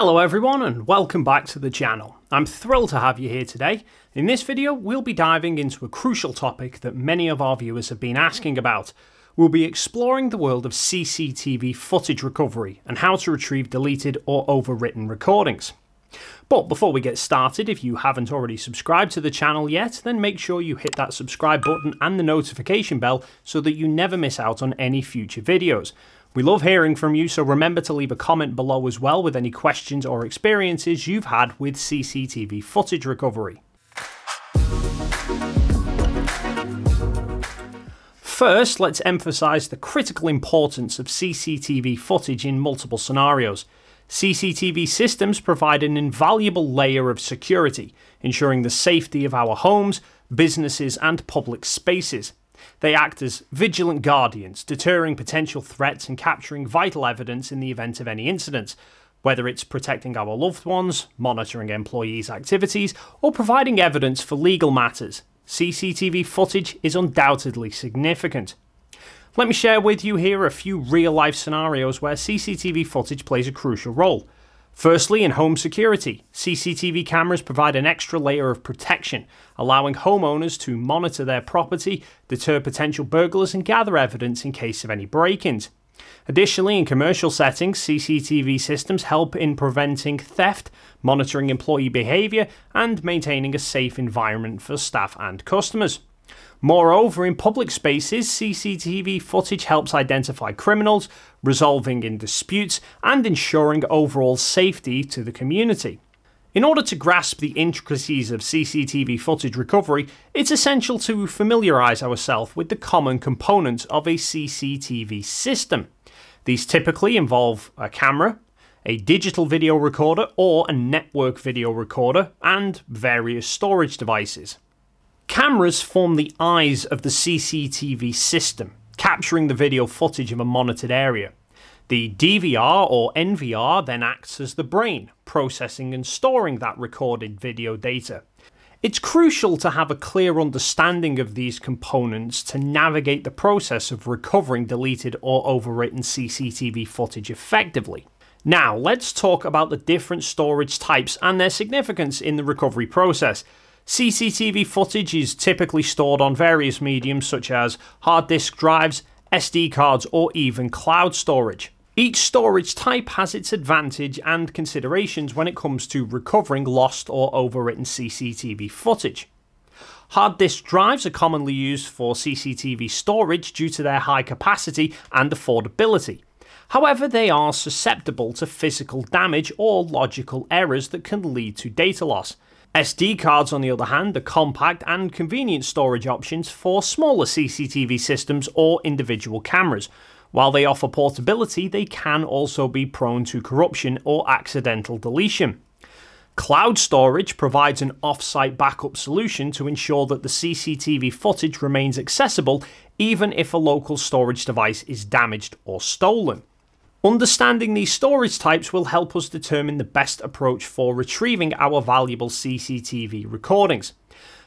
Hello everyone and welcome back to the channel. I'm thrilled to have you here today. In this video we'll be diving into a crucial topic that many of our viewers have been asking about. We'll be exploring the world of CCTV footage recovery and how to retrieve deleted or overwritten recordings. But before we get started, if you haven't already subscribed to the channel yet, then make sure you hit that subscribe button and the notification bell so that you never miss out on any future videos. We love hearing from you, so remember to leave a comment below as well with any questions or experiences you've had with CCTV footage recovery. First, let's emphasise the critical importance of CCTV footage in multiple scenarios. CCTV systems provide an invaluable layer of security, ensuring the safety of our homes, businesses, and public spaces. They act as vigilant guardians, deterring potential threats and capturing vital evidence in the event of any incident, whether it's protecting our loved ones, monitoring employees' activities, or providing evidence for legal matters. CCTV footage is undoubtedly significant. Let me share with you here a few real life scenarios where CCTV footage plays a crucial role. Firstly, in home security, CCTV cameras provide an extra layer of protection, allowing homeowners to monitor their property, deter potential burglars, and gather evidence in case of any break ins. Additionally, in commercial settings, CCTV systems help in preventing theft, monitoring employee behaviour, and maintaining a safe environment for staff and customers. Moreover, in public spaces, CCTV footage helps identify criminals, resolving in disputes, and ensuring overall safety to the community. In order to grasp the intricacies of CCTV footage recovery, it's essential to familiarise ourselves with the common components of a CCTV system. These typically involve a camera, a digital video recorder or a network video recorder, and various storage devices. Cameras form the eyes of the CCTV system, capturing the video footage of a monitored area. The DVR or NVR then acts as the brain, processing and storing that recorded video data. It's crucial to have a clear understanding of these components to navigate the process of recovering deleted or overwritten CCTV footage effectively. Now, let's talk about the different storage types and their significance in the recovery process. CCTV footage is typically stored on various mediums such as hard disk drives, SD cards, or even cloud storage. Each storage type has its advantage and considerations when it comes to recovering lost or overwritten CCTV footage. Hard disk drives are commonly used for CCTV storage due to their high capacity and affordability. However, they are susceptible to physical damage or logical errors that can lead to data loss. SD cards, on the other hand, are compact and convenient storage options for smaller CCTV systems or individual cameras. While they offer portability, they can also be prone to corruption or accidental deletion. Cloud storage provides an off site backup solution to ensure that the CCTV footage remains accessible even if a local storage device is damaged or stolen. Understanding these storage types will help us determine the best approach for retrieving our valuable CCTV recordings.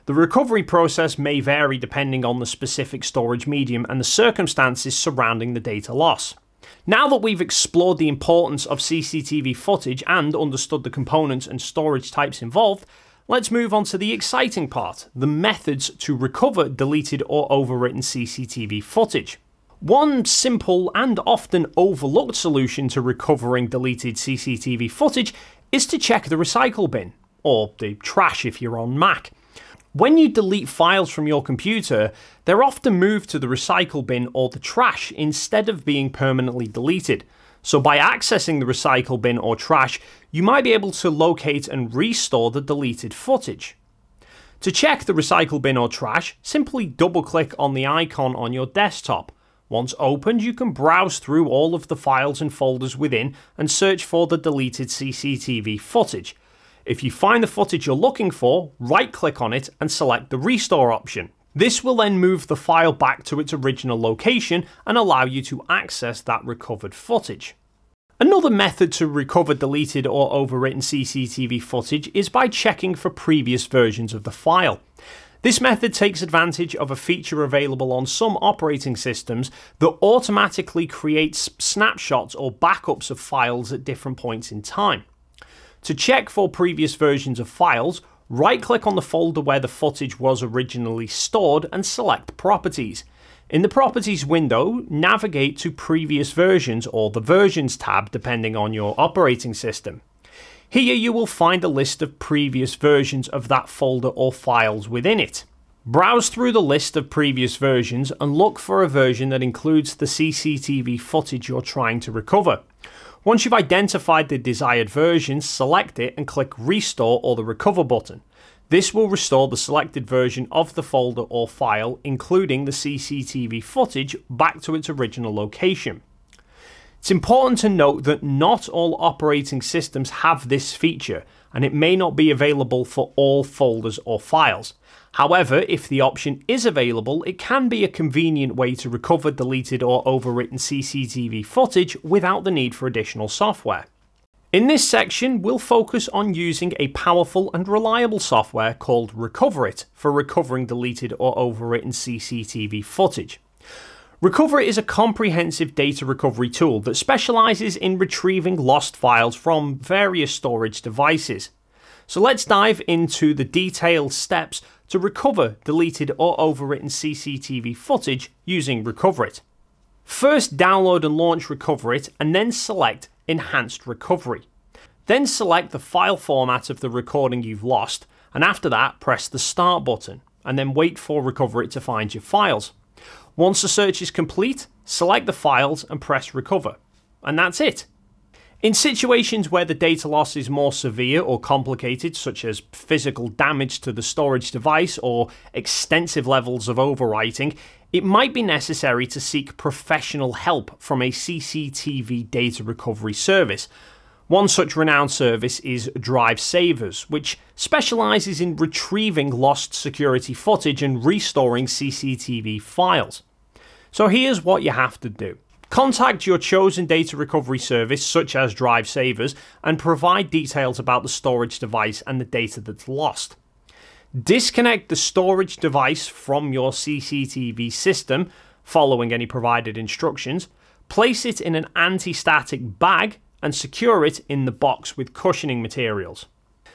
The recovery process may vary depending on the specific storage medium and the circumstances surrounding the data loss. Now that we've explored the importance of CCTV footage and understood the components and storage types involved, let's move on to the exciting part the methods to recover deleted or overwritten CCTV footage. One simple and often overlooked solution to recovering deleted CCTV footage is to check the recycle bin, or the trash if you're on Mac. When you delete files from your computer, they're often moved to the recycle bin or the trash instead of being permanently deleted. So, by accessing the recycle bin or trash, you might be able to locate and restore the deleted footage. To check the recycle bin or trash, simply double click on the icon on your desktop. Once opened, you can browse through all of the files and folders within and search for the deleted CCTV footage. If you find the footage you're looking for, right click on it and select the restore option. This will then move the file back to its original location and allow you to access that recovered footage. Another method to recover deleted or overwritten CCTV footage is by checking for previous versions of the file. This method takes advantage of a feature available on some operating systems that automatically creates snapshots or backups of files at different points in time. To check for previous versions of files, right click on the folder where the footage was originally stored and select Properties. In the Properties window, navigate to Previous Versions or the Versions tab depending on your operating system. Here you will find a list of previous versions of that folder or files within it. Browse through the list of previous versions and look for a version that includes the CCTV footage you're trying to recover. Once you've identified the desired version, select it and click Restore or the Recover button. This will restore the selected version of the folder or file, including the CCTV footage, back to its original location. It's important to note that not all operating systems have this feature, and it may not be available for all folders or files. However, if the option is available, it can be a convenient way to recover deleted or overwritten CCTV footage without the need for additional software. In this section, we'll focus on using a powerful and reliable software called Recoverit for recovering deleted or overwritten CCTV footage. Recoverit is a comprehensive data recovery tool that specialises in retrieving lost files from various storage devices. So let's dive into the detailed steps to recover deleted or overwritten CCTV footage using Recoverit. First, download and launch Recoverit and then select Enhanced Recovery. Then select the file format of the recording you've lost, and after that, press the Start button, and then wait for Recoverit to find your files. Once the search is complete, select the files and press Recover. And that's it. In situations where the data loss is more severe or complicated, such as physical damage to the storage device or extensive levels of overwriting, it might be necessary to seek professional help from a CCTV data recovery service. One such renowned service is DriveSavers, which specialises in retrieving lost security footage and restoring CCTV files. So here's what you have to do. Contact your chosen data recovery service, such as DriveSavers, and provide details about the storage device and the data that's lost. Disconnect the storage device from your CCTV system, following any provided instructions. Place it in an anti static bag and secure it in the box with cushioning materials.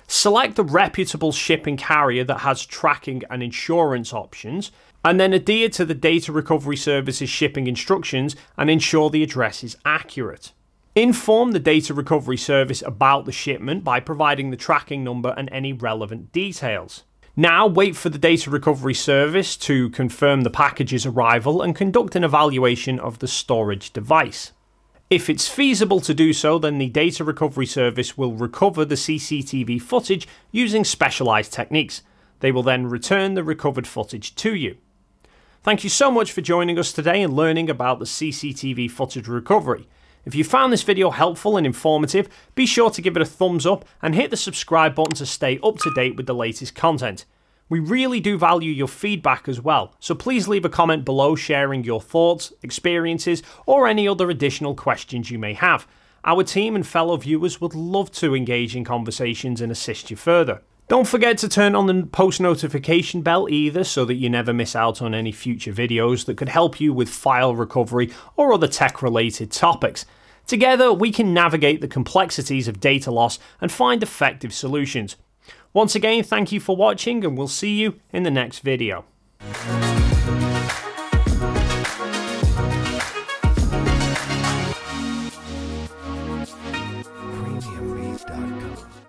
Select a reputable shipping carrier that has tracking and insurance options and then adhere to the Data Recovery Service's shipping instructions and ensure the address is accurate. Inform the Data Recovery Service about the shipment by providing the tracking number and any relevant details. Now, wait for the Data Recovery Service to confirm the package's arrival and conduct an evaluation of the storage device. If it's feasible to do so, then the Data Recovery Service will recover the CCTV footage using specialised techniques. They will then return the recovered footage to you. Thank you so much for joining us today and learning about the CCTV footage recovery. If you found this video helpful and informative, be sure to give it a thumbs up and hit the subscribe button to stay up to date with the latest content. We really do value your feedback as well, so please leave a comment below sharing your thoughts, experiences, or any other additional questions you may have. Our team and fellow viewers would love to engage in conversations and assist you further. Don't forget to turn on the post notification bell either so that you never miss out on any future videos that could help you with file recovery or other tech related topics. Together, we can navigate the complexities of data loss and find effective solutions. Once again, thank you for watching and we'll see you in the next video.